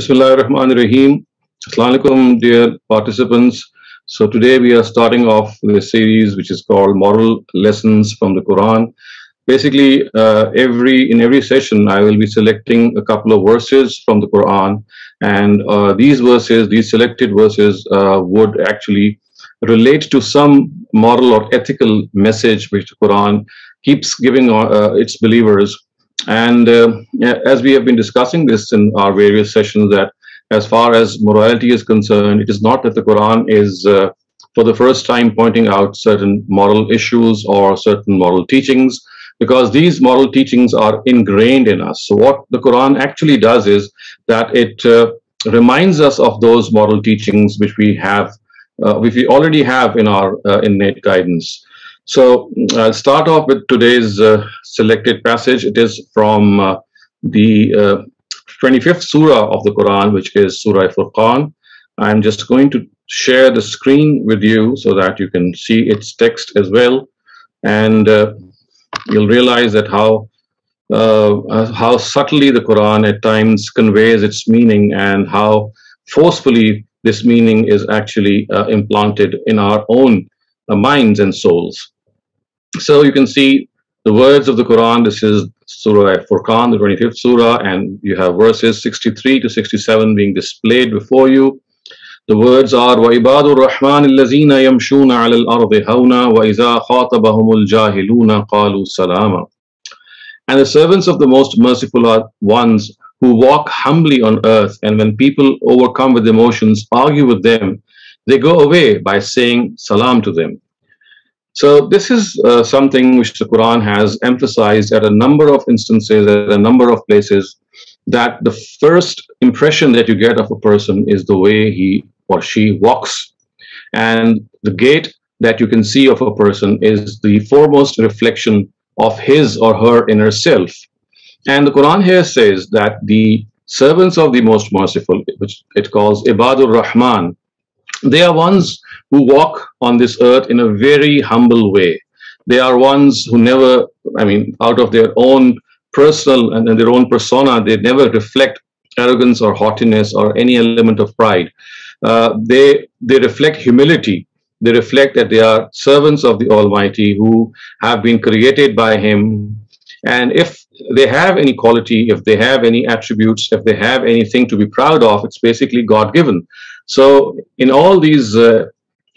Bismillah ar-Rahman ar-Rahim. Assalamualaikum, dear participants. So today we are starting off a series which is called Moral Lessons from the Quran. Basically, uh, every in every session I will be selecting a couple of verses from the Quran, and uh, these verses, these selected verses, uh, would actually relate to some moral or ethical message which the Quran keeps giving uh, its believers and uh, as we have been discussing this in our various sessions, that as far as morality is concerned, it is not that the Quran is uh, for the first time pointing out certain moral issues or certain moral teachings, because these moral teachings are ingrained in us. So what the Quran actually does is that it uh, reminds us of those moral teachings which we have, uh, which we already have in our uh, innate guidance. So I'll start off with today's uh, selected passage. It is from uh, the uh, 25th surah of the Quran, which is Surah Furqan. I'm just going to share the screen with you so that you can see its text as well. And uh, you'll realize that how uh, how subtly the Quran at times conveys its meaning and how forcefully this meaning is actually uh, implanted in our own minds and souls. So you can see the words of the Quran. This is Surah Furqan, the 25th Surah, and you have verses 63 to 67 being displayed before you. The words are وَإِبَادُ الرَّحْمَنِ الَّذِينَ يَمْشُونَ عَلَى الْأَرْضِ هَوْنًا وَإِذَا خَاطَبَهُمُ الْجَاهِلُونَ قَالُوا سَلَامًا And the servants of the most merciful are ones who walk humbly on earth, and when people overcome with emotions argue with them, they go away by saying salam to them. So this is uh, something which the Quran has emphasized at a number of instances, at a number of places, that the first impression that you get of a person is the way he or she walks. And the gait that you can see of a person is the foremost reflection of his or her inner self. And the Quran here says that the servants of the most merciful, which it calls Ibadur Rahman, they are ones who walk on this earth in a very humble way. They are ones who never, I mean, out of their own personal and their own persona, they never reflect arrogance or haughtiness or any element of pride. Uh, they they reflect humility. They reflect that they are servants of the Almighty who have been created by Him. And if they have any quality, if they have any attributes, if they have anything to be proud of, it's basically God given. So in all these uh,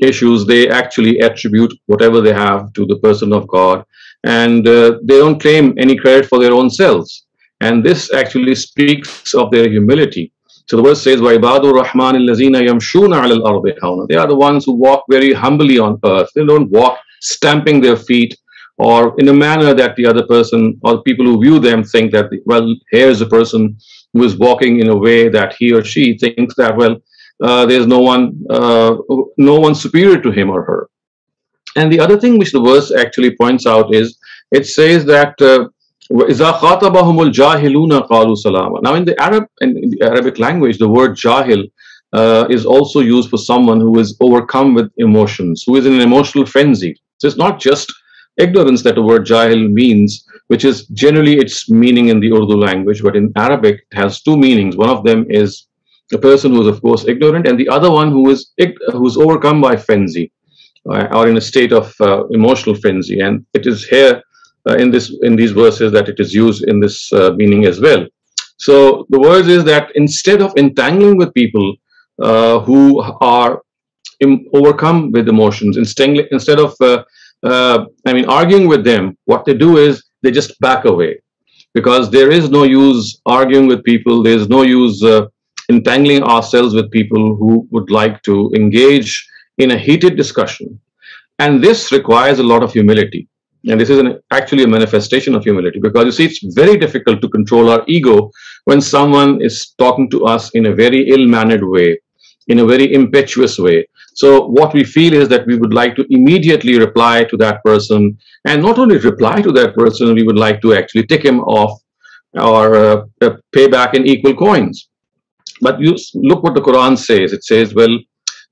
issues, they actually attribute whatever they have to the person of God, and uh, they don't claim any credit for their own selves. And this actually speaks of their humility. So the verse says, وَعِبَادُ الرَّحْمَنِ الَّذِينَ يَمْشُونَ عَلَى الْأَرْضِ هَوْنًا They are the ones who walk very humbly on earth. They don't walk stamping their feet or in a manner that the other person or people who view them think that, well, here's a person who is walking in a way that he or she thinks that, well, uh, there's no one, uh, no one superior to him or her. And the other thing which the verse actually points out is it says that uh, now in the Arab in the Arabic language, the word jahil uh, is also used for someone who is overcome with emotions, who is in an emotional frenzy. So it's not just ignorance that the word jahil means, which is generally its meaning in the Urdu language, but in Arabic it has two meanings. One of them is a person who is of course ignorant and the other one who is who's overcome by frenzy uh, or in a state of uh, emotional frenzy. And it is here uh, in this in these verses that it is used in this uh, meaning as well. So the words is that instead of entangling with people uh, who are overcome with emotions instead instead of uh, i mean arguing with them what they do is they just back away. Because there is no use arguing with people there's no use entangling ourselves with people who would like to engage in a heated discussion. And this requires a lot of humility. And this is an, actually a manifestation of humility because you see, it's very difficult to control our ego when someone is talking to us in a very ill mannered way, in a very impetuous way. So, what we feel is that we would like to immediately reply to that person, and not only reply to that person, we would like to actually tick him off or uh, pay back in equal coins. But you look what the Quran says. It says, well,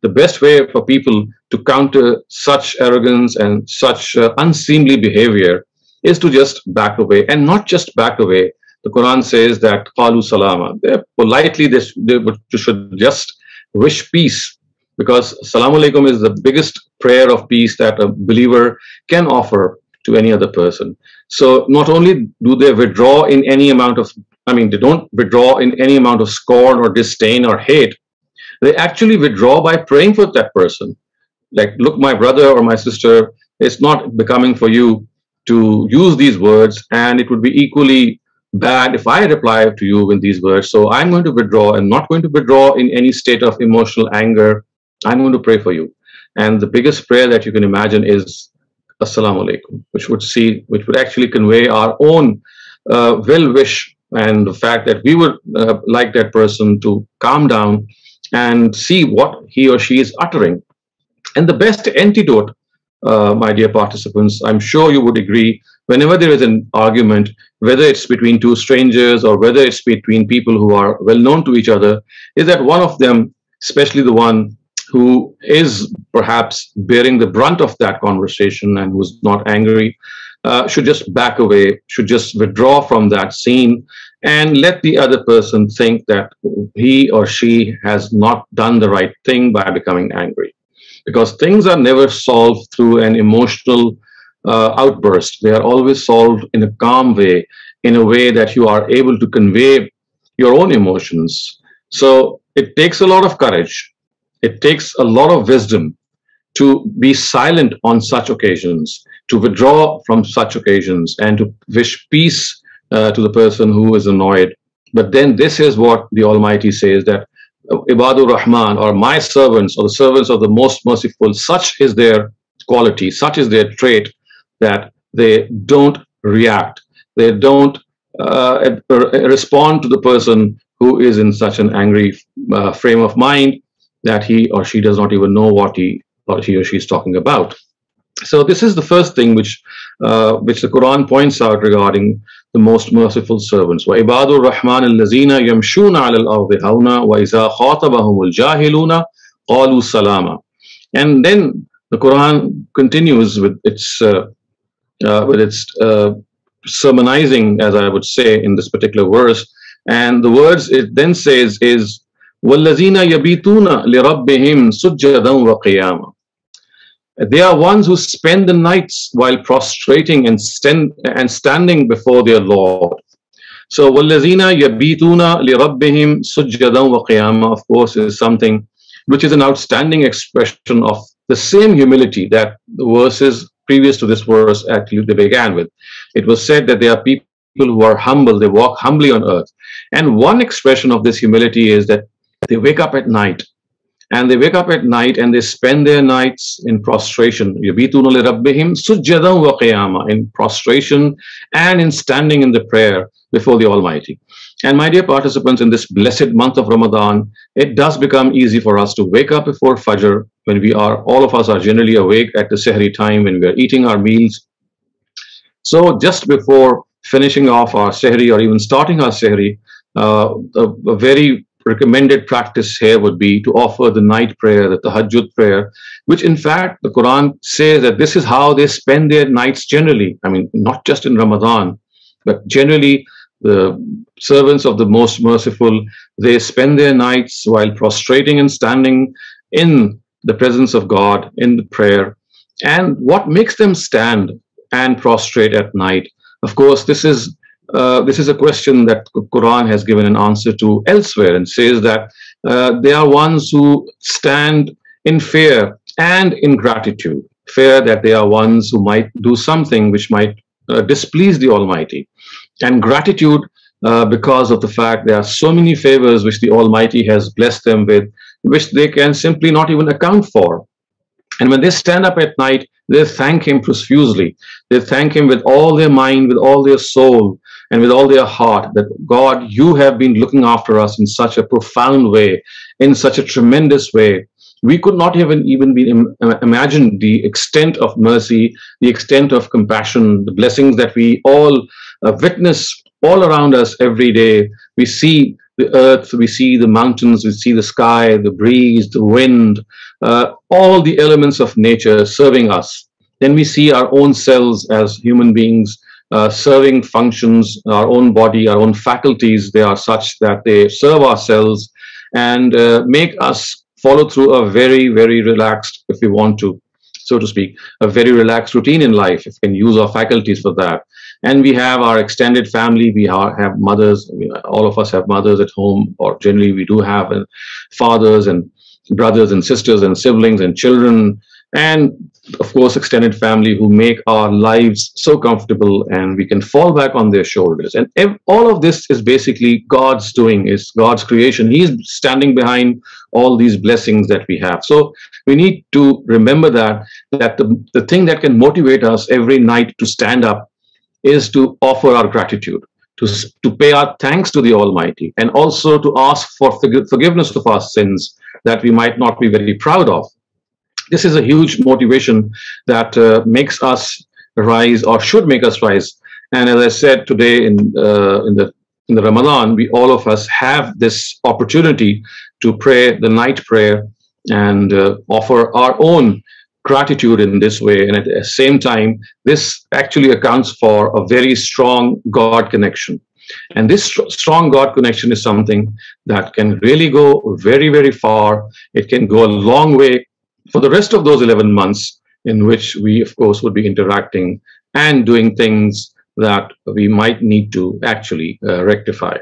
the best way for people to counter such arrogance and such uh, unseemly behavior is to just back away and not just back away, the Quran says that qalu salama. They politely they, they should just wish peace because salam alaikum is the biggest prayer of peace that a believer can offer to any other person. So not only do they withdraw in any amount of, I mean, they don't withdraw in any amount of scorn or disdain or hate. They actually withdraw by praying for that person. Like, look, my brother or my sister, it's not becoming for you to use these words, and it would be equally bad if I reply to you in these words. So I'm going to withdraw and not going to withdraw in any state of emotional anger. I'm going to pray for you. And the biggest prayer that you can imagine is Assalamu alaikum, which would see, which would actually convey our own uh, well wish and the fact that we would uh, like that person to calm down and see what he or she is uttering. And the best antidote uh, my dear participants, I'm sure you would agree, whenever there is an argument, whether it's between two strangers or whether it's between people who are well known to each other, is that one of them, especially the one who is perhaps bearing the brunt of that conversation and who's not angry, uh, should just back away, should just withdraw from that scene and let the other person think that he or she has not done the right thing by becoming angry because things are never solved through an emotional uh, outburst. They are always solved in a calm way, in a way that you are able to convey your own emotions. So it takes a lot of courage. It takes a lot of wisdom to be silent on such occasions, to withdraw from such occasions, and to wish peace uh, to the person who is annoyed. But then this is what the Almighty says that Ibadur Rahman or my servants or the servants of the most merciful, such is their quality, such is their trait that they don't react. They don't uh, respond to the person who is in such an angry uh, frame of mind that he or she does not even know what he or he or she is talking about. So this is the first thing which uh, which the Quran points out regarding the most merciful servants. وَعِبَادُ الرَّحْمَنِ الَّذِينَ يَمْشُونَ عَلَى الْأَرْضِ هَوْنًا وَإِذَا خَاطَبَهُمُ الْجَاهِلُونَ قَالُوا سَلَامًا And then the Quran continues with its uh, uh, with its uh, sermonizing, as I would say, in this particular verse. And the words it then says is وَالَّذِينَ يَبِيتُونَ لِرَبِّهِمْ سُجَّدًا وَقِيَامًا they are ones who spend the nights while prostrating and, stand, and standing before their Lord. So, وَالَّذِينَ يَبِيتُونَ لِرَبِّهِمْ سُجَّدًا وَقِيَامًا Of course, is something which is an outstanding expression of the same humility that the verses previous to this verse actually they began with. It was said that there are people who are humble, they walk humbly on earth. And one expression of this humility is that they wake up at night and they wake up at night and they spend their nights in prostration in prostration and in standing in the prayer before the Almighty. And my dear participants, in this blessed month of Ramadan, it does become easy for us to wake up before Fajr when we are, all of us are generally awake at the Sehri time when we are eating our meals. So just before finishing off our Sehri or even starting our Sehri, uh, a, a very recommended practice here would be to offer the night prayer, the tahajjud prayer, which in fact the Quran says that this is how they spend their nights generally. I mean, not just in Ramadan, but generally the servants of the most merciful, they spend their nights while prostrating and standing in the presence of God in the prayer. And what makes them stand and prostrate at night? Of course, this is uh, this is a question that Quran has given an answer to elsewhere and says that uh, they are ones who stand in fear and in gratitude. Fear that they are ones who might do something which might uh, displease the Almighty, and gratitude uh, because of the fact there are so many favors which the Almighty has blessed them with, which they can simply not even account for. And when they stand up at night, they thank Him profusely. They thank Him with all their mind, with all their soul, and with all their heart that God, you have been looking after us in such a profound way, in such a tremendous way. We could not even even be Im imagine the extent of mercy, the extent of compassion, the blessings that we all uh, witness all around us every day. We see the earth, we see the mountains, we see the sky, the breeze, the wind, uh, all the elements of nature serving us. Then we see our own selves as human beings uh, serving functions, our own body, our own faculties, they are such that they serve ourselves and uh, make us follow through a very, very relaxed, if we want to, so to speak, a very relaxed routine in life, if we can use our faculties for that. And we have our extended family, we are, have mothers, all of us have mothers at home, or generally we do have uh, fathers and brothers and sisters and siblings and children and of course extended family who make our lives so comfortable and we can fall back on their shoulders. And all of this is basically god's doing is god's creation. He's standing behind all these blessings that we have. So we need to remember that that the, the thing that can motivate us every night to stand up is to offer our gratitude to, to pay our thanks to the almighty and also to ask for forgiveness of our sins that we might not be very proud of this is a huge motivation that uh, makes us rise or should make us rise. And as I said today in uh, in the in the Ramadan, we all of us have this opportunity to pray the night prayer and uh, offer our own gratitude in this way. And at the same time, this actually accounts for a very strong God connection. And this strong God connection is something that can really go very, very far. It can go a long way for the rest of those 11 months in which we, of course, would be interacting and doing things that we might need to actually uh, rectify.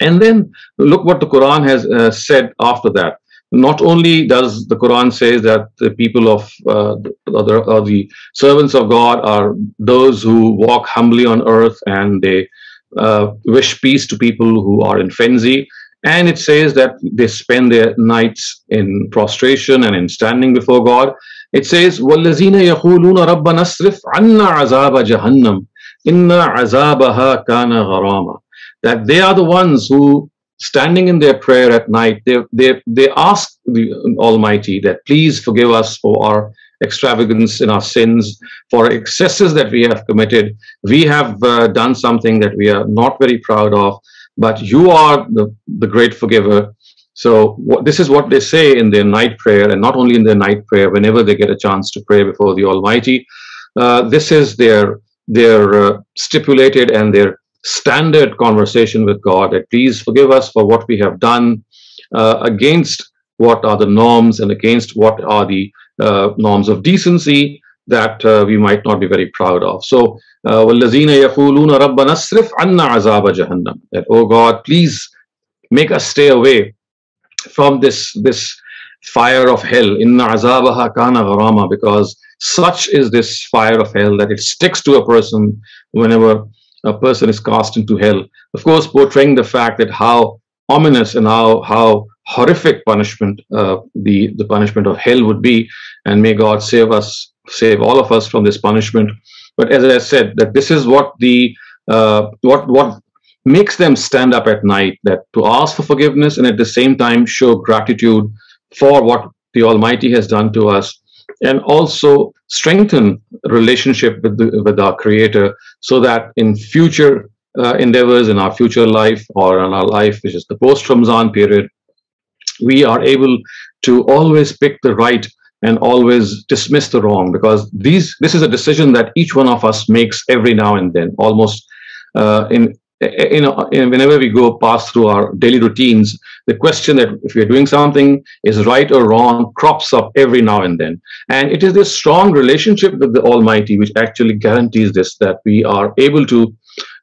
And then look what the Quran has uh, said after that. Not only does the Quran say that the people of uh, the, or the servants of God are those who walk humbly on earth and they uh, wish peace to people who are in frenzy, and it says that they spend their nights in prostration and in standing before God. It says, وَالَّذِينَ يَقُولُونَ رَبَّنَا اصْرِفْ عَنَّا عَذَابَ جَهَنَّمَ إِنَّا عَذَابَهَا كَانَ غَرَامًا That they are the ones who, standing in their prayer at night, they, they, they ask the Almighty that please forgive us for our extravagance in our sins, for excesses that we have committed. We have uh, done something that we are not very proud of but you are the, the great forgiver. So what, this is what they say in their night prayer, and not only in their night prayer, whenever they get a chance to pray before the Almighty, uh, this is their their uh, stipulated and their standard conversation with God. That please forgive us for what we have done uh, against what are the norms and against what are the uh, norms of decency that uh, we might not be very proud of. So وَالَّذِينَ يَقُولُونَ رَبَّنَا اصْرِفْ عَنَّا عَذَابَ جَهَنَّمَ That, oh God, please make us stay away from this, this fire of hell. Inna azabaha kana gharama because such is this fire of hell that it sticks to a person whenever a person is cast into hell. Of course, portraying the fact that how ominous and how how horrific punishment uh, the the punishment of hell would be, and may God save us, save all of us from this punishment. But as I said, that this is what the uh, what what makes them stand up at night, that to ask for forgiveness and at the same time show gratitude for what the Almighty has done to us, and also strengthen relationship with the, with our Creator, so that in future uh, endeavors in our future life or in our life, which is the post Ramzan period, we are able to always pick the right and always dismiss the wrong because these this is a decision that each one of us makes every now and then almost uh, in you know whenever we go pass through our daily routines the question that if we're doing something is right or wrong crops up every now and then. And it is this strong relationship with the almighty which actually guarantees this that we are able to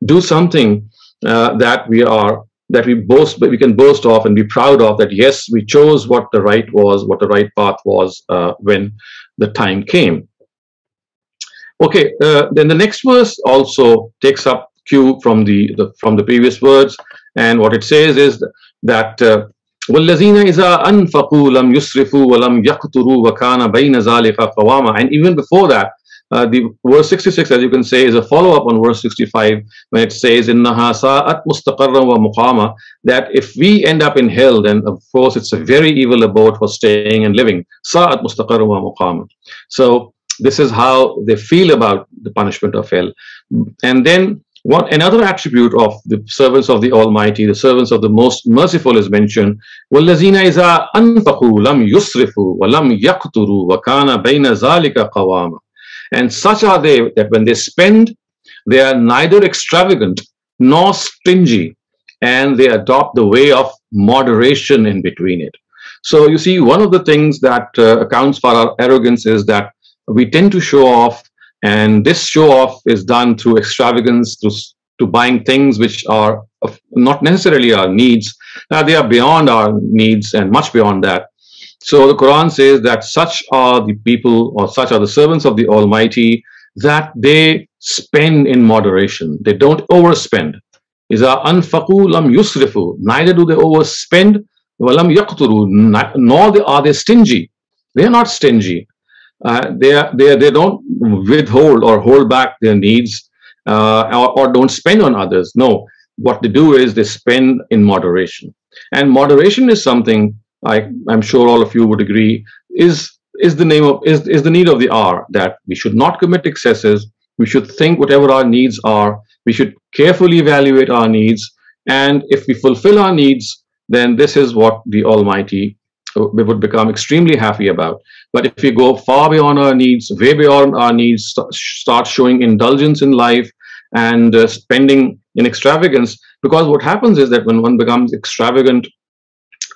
do something uh, that we are that we boast, we can boast of and be proud of that yes, we chose what the right was, what the right path was uh, when the time came. Okay, uh, then the next verse also takes up cue from the, the, from the previous words, and what it says is that uh, وَالَّذِينَ إِذَا أَنفَقُوا لَمْ يُسْرِفُوا وَلَمْ يَقْتُرُوا وَكَانَ بَيْنَ ذَلِكَ قَوَامًا And even before that, uh, the verse 66, as you can say, is a follow-up on verse 65 when it says, "Innaha sa'at mustaqarran wa muqama." That if we end up in hell, then of course it's a very evil abode for staying and living. Sa'at mustaqarran wa muqama. So this is how they feel about the punishment of hell. And then what another attribute of the servants of the Almighty, the servants of the Most Merciful, is mentioned. وَالَّذِينَ إِذَا أَنفَقُوا لَمْ يُسْرِفُوا وَلَمْ يَقْتُرُوا وَكَانَ بَيْنَ ذَلِكَ قَوَامًا and such are they that when they spend, They are neither extravagant nor stingy, and they adopt the way of moderation in between it. So you see, one of the things that uh, accounts for our arrogance is that we tend to show off, and this show off is done through extravagance, through to buying things which are not necessarily our needs. Now they are beyond our needs and much beyond that. So the Quran says that such are the people or such are the servants of the Almighty that they spend in moderation. They don't overspend. Is anfaqu lam yusrifu. Neither do they overspend. Walam yaqturu. Nor are they stingy. They are not stingy. Uh, they, are, they, are, they don't withhold or hold back their needs uh, or, or don't spend on others. No, what they do is they spend in moderation. And moderation is something I, I'm sure all of you would agree is is the name of is, is the need of the hour that we should not commit excesses. We should think whatever our needs are. We should carefully evaluate our needs. And if we fulfill our needs, then this is what the Almighty uh, we would become extremely happy about. But if we go far beyond our needs, way beyond our needs, start showing indulgence in life and uh, spending in extravagance, because what happens is that when one becomes extravagant,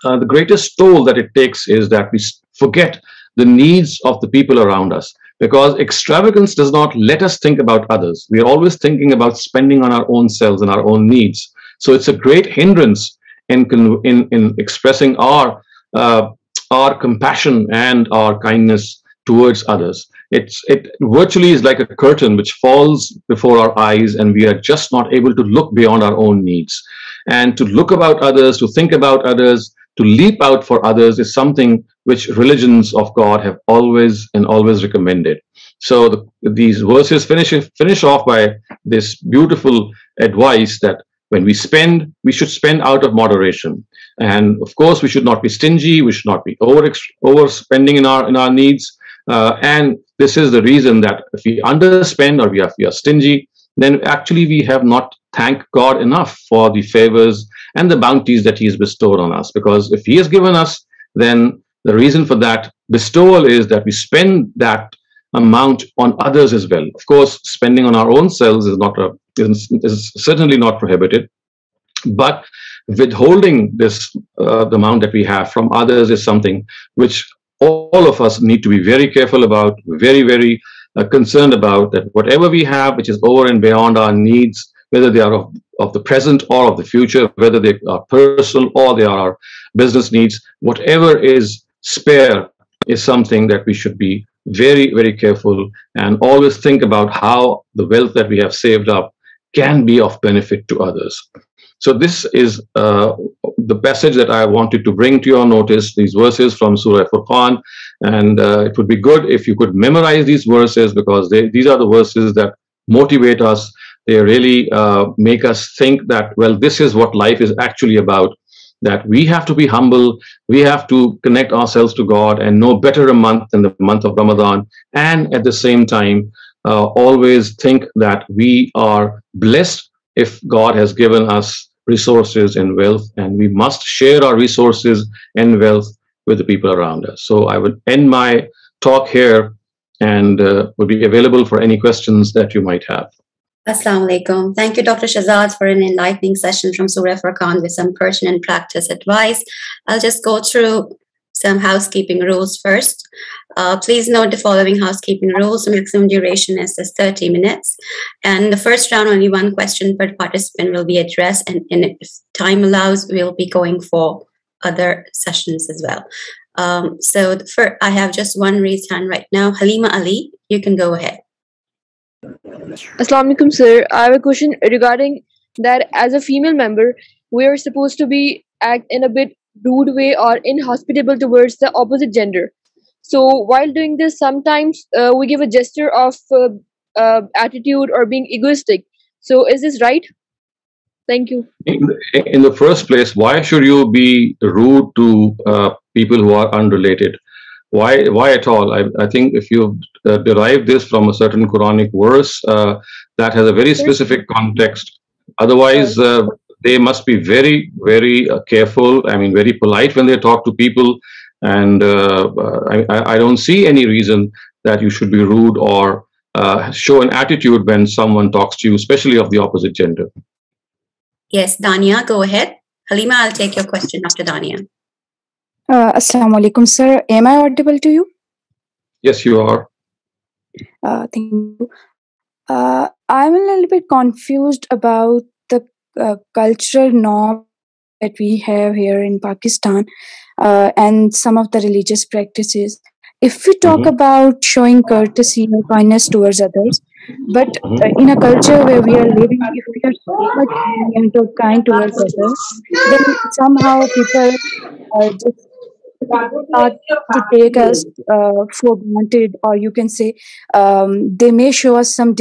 uh, the greatest toll that it takes is that we forget the needs of the people around us because extravagance does not let us think about others. We are always thinking about spending on our own selves and our own needs. So it's a great hindrance in, in, in expressing our, uh, our compassion and our kindness towards others. It's, it virtually is like a curtain which falls before our eyes and we are just not able to look beyond our own needs. And to look about others, to think about others, to leap out for others is something which religions of God have always and always recommended. So the, these verses finish, finish off by this beautiful advice that when we spend, we should spend out of moderation. And of course, we should not be stingy. We should not be over overspending in our in our needs. Uh, and this is the reason that if we underspend or we are, we are stingy, then actually we have not thanked God enough for the favors and the bounties that He has bestowed on us. Because if He has given us, then the reason for that bestowal is that we spend that amount on others as well. Of course, spending on our own selves is not a, is, is certainly not prohibited, but withholding this uh, the amount that we have from others is something which all of us need to be very careful about, very very uh, concerned about. That whatever we have, which is over and beyond our needs, whether they are of, of the present or of the future, whether they are personal or they are business needs, whatever is spare is something that we should be very, very careful and always think about how the wealth that we have saved up can be of benefit to others. So this is uh, the passage that I wanted to bring to your notice, these verses from Surah Furqan. And uh, it would be good if you could memorize these verses because they, these are the verses that motivate us they really uh, make us think that, well, this is what life is actually about. That we have to be humble, we have to connect ourselves to God and know better a month than the month of Ramadan. And at the same time, uh, always think that we are blessed if God has given us resources and wealth, and we must share our resources and wealth with the people around us. So I would end my talk here and uh, would be available for any questions that you might have. Assalamu alaikum. Thank you, Dr. Shehzad, for an enlightening session from Surah Furqan with some pertinent practice advice. I'll just go through some housekeeping rules first. Uh, please note the following housekeeping rules. Maximum duration is just 30 minutes. And the first round, only one question per participant will be addressed. And, and if time allows, we'll be going for other sessions as well. Um, so for, I have just one raised hand right now. Halima Ali, you can go ahead. Assalamualaikum, sir. I have a question regarding that as a female member, we are supposed to be act in a bit rude way or inhospitable towards the opposite gender. So while doing this, sometimes uh, we give a gesture of uh, uh, attitude or being egoistic. So is this right? Thank you. In, in the first place, why should you be rude to uh, people who are unrelated? Why, why at all? I, I think if you uh, derive this from a certain Quranic verse uh, that has a very specific context. Otherwise, uh, they must be very, very uh, careful. I mean, very polite when they talk to people. And uh, I, I, don't see any reason that you should be rude or uh, show an attitude when someone talks to you, especially of the opposite gender. Yes, Dania, go ahead. Halima, I'll take your question after Dania. Uh, Assalamu alaikum, sir. Am I audible to you? Yes, you are. Uh, thank you. Uh, I'm a little bit confused about the uh, cultural norm that we have here in Pakistan uh, and some of the religious practices. If we talk Mhm. about showing courtesy or kindness towards others, but uh, in a culture where we are living, if we are so much lenient or kind towards others, then somehow people uh, just start to take us uh, for granted, or you can say um, they may show us some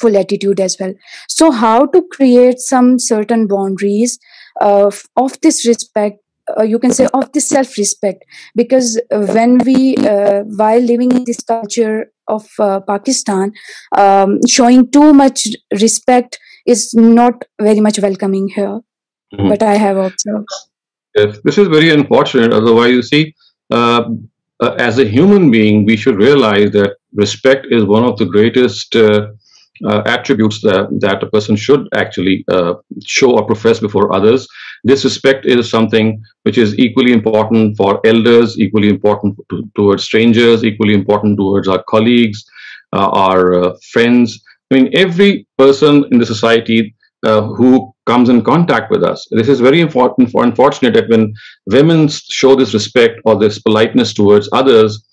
disrespectful attitude as well. So, how to create some certain boundaries of, of this respect? Uh, you can say of this self-respect because uh, when we uh, while living in this culture of uh, pakistan um, showing too much respect is not very much welcoming here Mhm. but i have observed Yes, this is very unfortunate. Otherwise, you see, uh, uh, as a human being, we should realize that respect is one of the greatest uh, attributes that, that a person should actually uh, show or profess before others. This respect is something which is equally important for elders, equally important to, towards strangers, equally important towards our colleagues, uh, our uh, friends. I mean, every person in the society uh, who comes in contact with us. This is very important. For unfortunate that when women show this respect or this politeness towards others,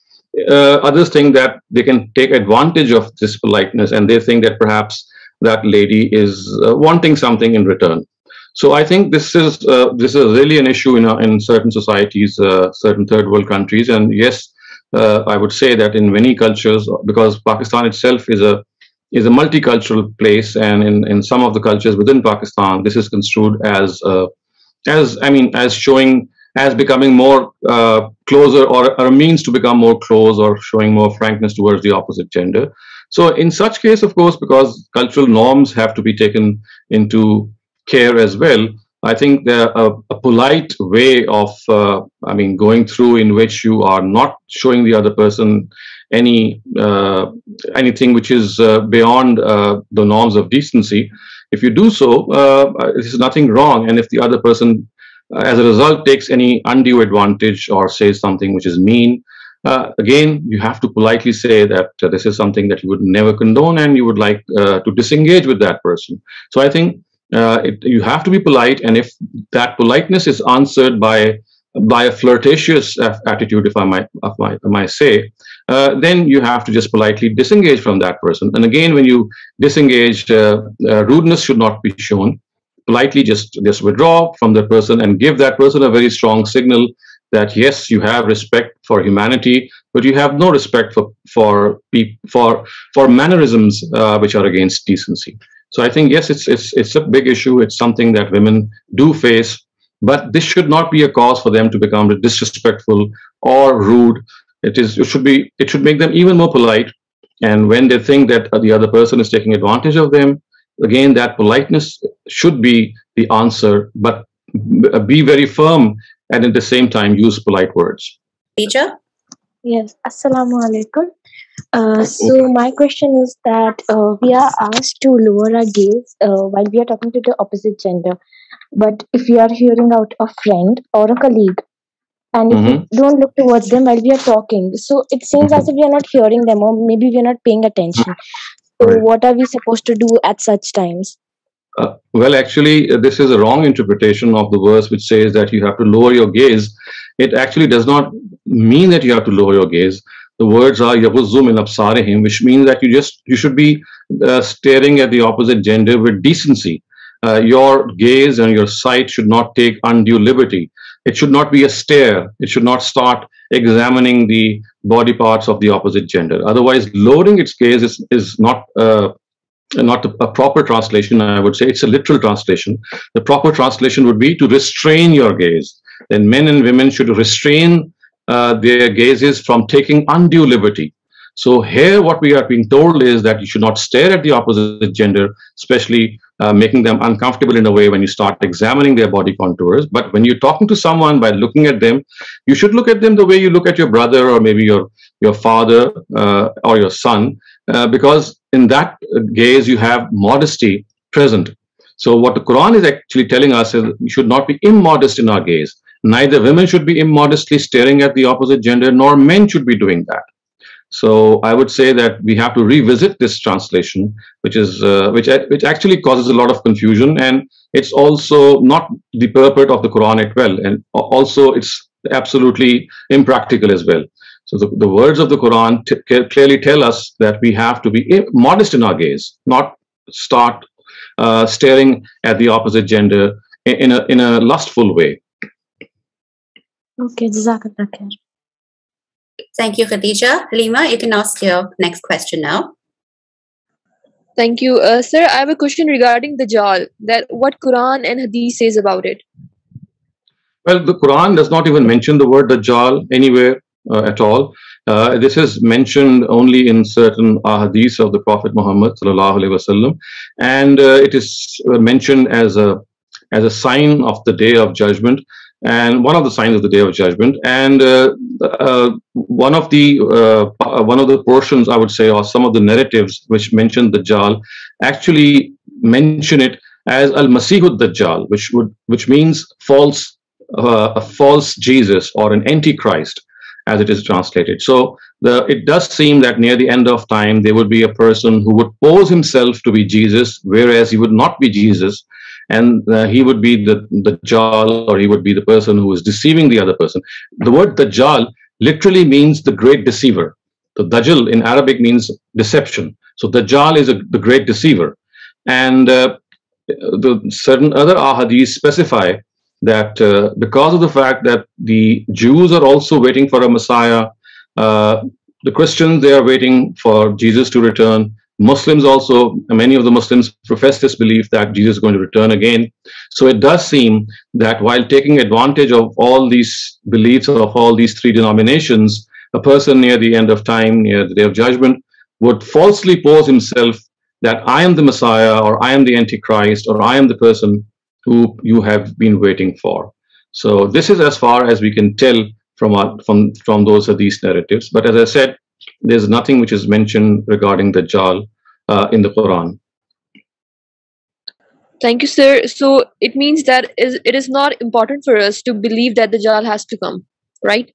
uh, others think that they can take advantage of this politeness, and they think that perhaps that lady is uh, wanting something in return. So I think this is uh, this is really an issue in uh, in certain societies, uh, certain third world countries, and yes, uh, I would say that in many cultures, because Pakistan itself is a is a multicultural place, and in, in some of the cultures within Pakistan, this is construed as as I mean as showing as becoming more uh, closer or, or a means to become more close or showing more frankness towards the opposite gender. So in such case, of course, because cultural norms have to be taken into care as well, I think there a, a polite way of uh, I mean going through in which you are not showing the other person any uh, anything which is uh, beyond uh, the norms of decency. If you do so, uh, this nothing wrong. And if the other person, uh, as a result, takes any undue advantage or says something which is mean, uh, again, you have to politely say that uh, this is something that you would never condone and you would like uh, to disengage with that person. So I think uh, it, you have to be polite, and if that politeness is answered by by a flirtatious attitude, if I might, if I might say, uh, then you have to just politely disengage from that person. And again, when you disengage, uh, uh, rudeness should not be shown. Politely, just just withdraw from that person and give that person a very strong signal that yes, you have respect for humanity, but you have no respect for for for for mannerisms uh, which are against decency. So I think yes, it's it's it's a big issue. It's something that women do face, but this should not be a cause for them to become disrespectful or rude. It is it should be it should make them even more polite. And when they think that the other person is taking advantage of them, again that politeness should be the answer, but be very firm and at the same time use polite words. Teacher? Yes, Assalamu alaikum. Uh, so my question is that uh, we are asked to lower our gaze uh, while we are talking to the opposite gender. But if we are hearing out a friend or a colleague, and if we don't look towards them while we are talking, so it seems as if we are not hearing them, or maybe we are not paying attention. So Right. what are we supposed to do at such times? Uh, well, actually, uh, this is a wrong interpretation of the verse which says that you have to lower your gaze. It actually does not mean that you have to lower your gaze. The words are yaghuzzu min absarihim, which means that you just you should be uh, staring at the opposite gender with decency. Uh, your gaze and your sight should not take undue liberty. It should not be a stare. It should not start examining the body parts of the opposite gender. Otherwise, lowering its gaze is, is not uh, not a, a proper translation, I would say. It's a literal translation. The proper translation would be to restrain your gaze. Then men and women should restrain uh, their gazes from taking undue liberty. So here, what we are being told is that you should not stare at the opposite gender, especially uh, making them uncomfortable in a way when you start examining their body contours. But when you're talking to someone by looking at them, you should look at them the way you look at your brother or maybe your your father uh, or your son. uh, because in that gaze you have modesty present. So what the Quran is actually telling us is we should not be immodest in our gaze. Neither women should be immodestly staring at the opposite gender, nor men should be doing that. So I would say that we have to revisit this translation, which is uh, which which actually causes a lot of confusion, and it's also not the purport of the Quran as well, and also it's absolutely impractical as well. So the, the words of the Quran clearly tell us that we have to be modest in our gaze, not start uh, staring at the opposite gender in, a in a lustful way. Okay, Jazakallah. Thank you, Khadija. Lima, you can ask your next question now. Thank you. Uh, sir, I have a question regarding the Dajjal, that what Quran and Hadith says about it. Well, the Quran does not even mention the word Dajjal anywhere uh, at all. Uh, this is mentioned only in certain ahadith of the Prophet Muhammad wasallam, and uh, it is uh, mentioned as a as a sign of the day of judgment and one of the signs of the day of judgment and uh, uh, one of the uh, one of the portions i would say or some of the narratives which mention the dajjal actually mention it as al masihud dajjal which would which means false uh, a false jesus or an antichrist as it is translated. So the it does seem that near the end of time there would be a person who would pose himself to be jesus whereas he would not be jesus and uh, he would be the the Dajjal or he would be the person who is deceiving the other person. The word Dajjal literally means the great deceiver. The Dajjal in Arabic means deception. So Dajjal is a, the great deceiver. And uh, the certain other ahadith specify that uh, because of the fact that the Jews are also waiting for a Messiah, uh, the Christians, they are waiting for Jesus to return. Muslims also, many of the Muslims profess this belief that Jesus is going to return again. So it does seem that while taking advantage of all these beliefs of all these three denominations, a person near the end of time, near the day of judgment, would falsely pose himself that I am the Messiah or I am the Antichrist or I am the person who you have been waiting for. So this is as far as we can tell from our, from from those of these narratives. But as I said, there's nothing which is mentioned regarding the Dajjal uh, in the Quran. Thank you, sir. So it means that is it is not important for us to believe that the Dajjal has to come, right?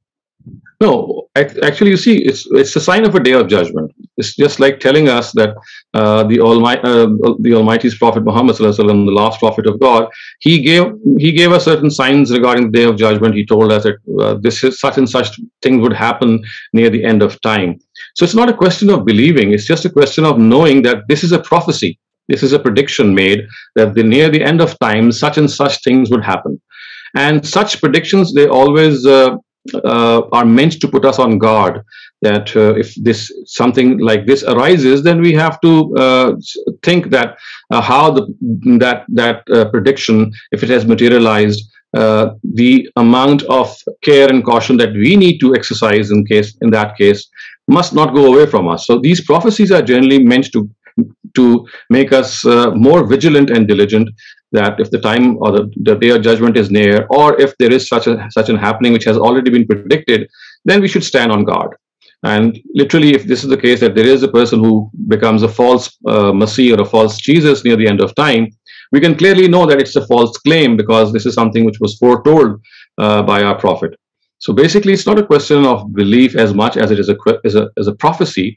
No, actually, you see, it's it's a sign of a day of judgment. It's just like telling us that uh, the Almighty, uh, the Almighty's Prophet Muhammad the last Prophet of God, he gave he gave us certain signs regarding the day of judgment. He told us that uh, this is such and such thing would happen near the end of time. So it's not a question of believing; it's just a question of knowing that this is a prophecy. This is a prediction made that the, near the end of time, such and such things would happen. And such predictions, they always uh, uh, are meant to put us on guard that uh, if this something like this arises then we have to uh, think that uh, how the that that uh, prediction if it has materialized uh, the amount of care and caution that we need to exercise in case in that case must not go away from us so these prophecies are generally meant to to make us more vigilant and diligent that if the time or the, the day of judgment is near, or if there is such a such an happening which has already been predicted, then we should stand on guard. And literally, if this is the case that there is a person who becomes a false uh, Messiah or a false Jesus near the end of time, we can clearly know that it's a false claim because this is something which was foretold uh, by our prophet. So basically, it's not a question of belief as much as it is a a, a prophecy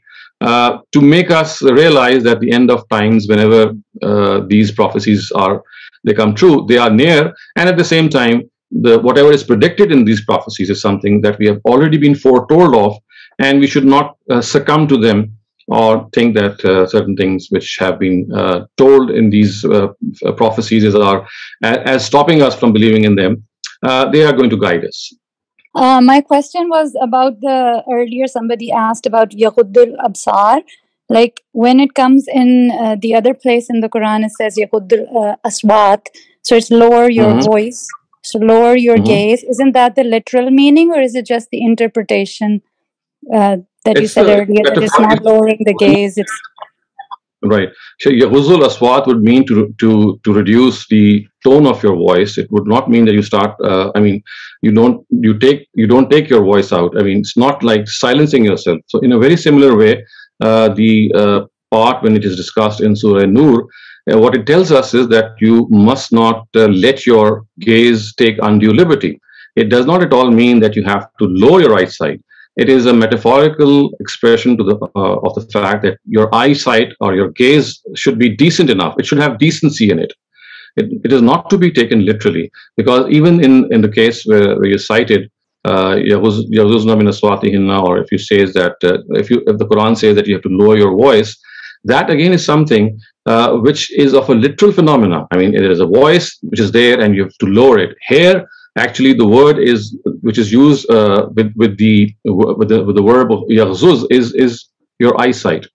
uh, to make us realize that the end of times, whenever uh, these prophecies are they come true, they are near, and at the same time, the whatever is predicted in these prophecies is something that we have already been foretold of, and we should not uh, succumb to them or think that uh, certain things which have been uh, told in these uh, prophecies are as stopping us from believing in them. They are going to guide us. Uh, my question was about the earlier somebody asked about Yaghuddul Absar. Like when it comes in uh, the other place in the quran it says uh, aswat. So it's lower your mm-hmm. voice so lower your mm-hmm. gaze. Isn't that the literal meaning or is it just the interpretation uh, that it's, you said earlier that it's not lowering the gaze it's right. So yahuzul aswat would mean to to to reduce the tone of your voice it would not mean that you start uh, i mean you don't you take you don't take your voice out i mean it's not like silencing yourself so in a very similar way uh, the uh, part when it is discussed in Surah Nur, uh, what it tells us is that you must not uh, let your gaze take undue liberty. It does not at all mean that you have to lower your eyesight. It is a metaphorical expression to the, uh, of the fact that your eyesight or your gaze should be decent enough. It should have decency in it. It, it is not to be taken literally because even in, in the case where, where you cited uh, or if you says that uh, if you if the Quran says that you have to lower your voice, that again is something uh, which is of a literal phenomena. I mean, it is a voice which is there and you have to lower it. Here, actually, the word is which is used uh, with with the with the with the verb of yaghzuz is is your eyesight,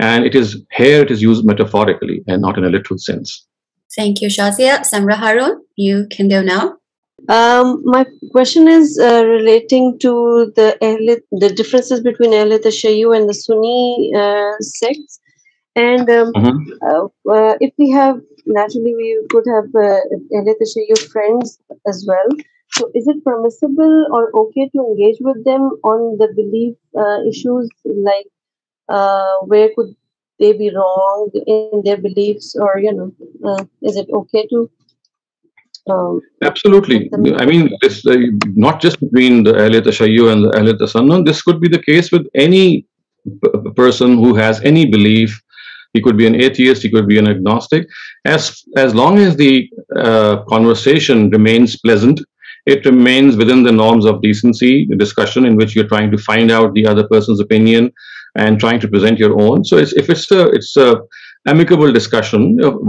and it is here it is used metaphorically and not in a literal sense. Thank you, Shazia. Samra Harun, you can go now. Um, my question is uh, relating to the Ahlul, the differences between Ahlul Tashayyu and the Sunni uh, sects. And um, Mhm. uh, uh, if we have, naturally, we could have uh, Ahlul Tashayyu friends as well. So, is it permissible or okay to engage with them on the belief uh, issues like uh, where could they be wrong in their beliefs, or you know, uh, is it okay to um, Absolutely. I mean, this uh, not just between the Ahlul Tashayyu and the Ahlul Tasannun. This could be the case with any person who has any belief. He could be an atheist. He could be an agnostic. As as long as the uh, conversation remains pleasant, it remains within the norms of decency. The discussion in which you're trying to find out the other person's opinion and trying to present your own. So it's, if it's a it's a amicable discussion,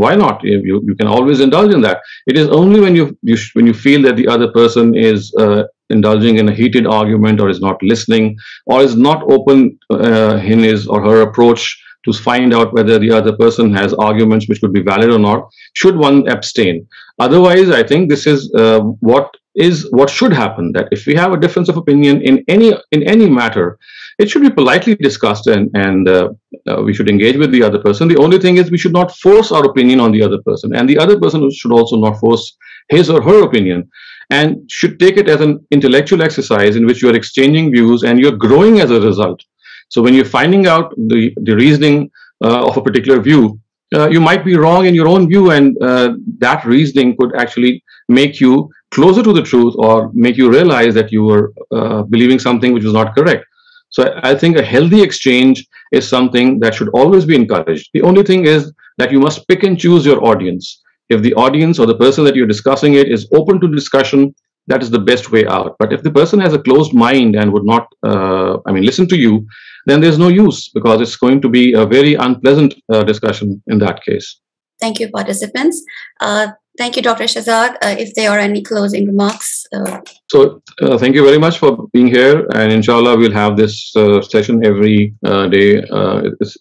why not? You, you can always indulge in that. It is only when you, you when you feel that the other person is uh, indulging in a heated argument or is not listening or is not open uh, in his or her approach to find out whether the other person has arguments which could be valid or not, should one abstain. Otherwise, I think this is uh, what is what should happen. That if we have a difference of opinion in any in any matter, it should be politely discussed and and uh, uh, we should engage with the other person. The only thing is we should not force our opinion on the other person, and the other person should also not force his or her opinion, and should take it as an intellectual exercise in which you are exchanging views and you're growing as a result. So when you're finding out the the reasoning uh, of a particular view, uh, you might be wrong in your own view, and uh, that reasoning could actually make you closer to the truth or make you realize that you were uh, believing something which was not correct. So I think a healthy exchange is something that should always be encouraged. The only thing is that you must pick and choose your audience. If the audience or the person that you're discussing it is open to discussion, that is the best way out. But if the person has a closed mind and would not, uh, I mean, listen to you, then there's no use because it's going to be a very unpleasant uh, discussion in that case. Thank you, participants. Uh, thank you, Dr. Shehzad. Uh, if there are any closing remarks, uh, So uh, thank you very much for being here, and inshallah we'll have this uh, session every uh, day uh,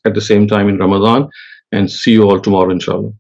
at the same time in Ramadan, and see you all tomorrow, inshallah.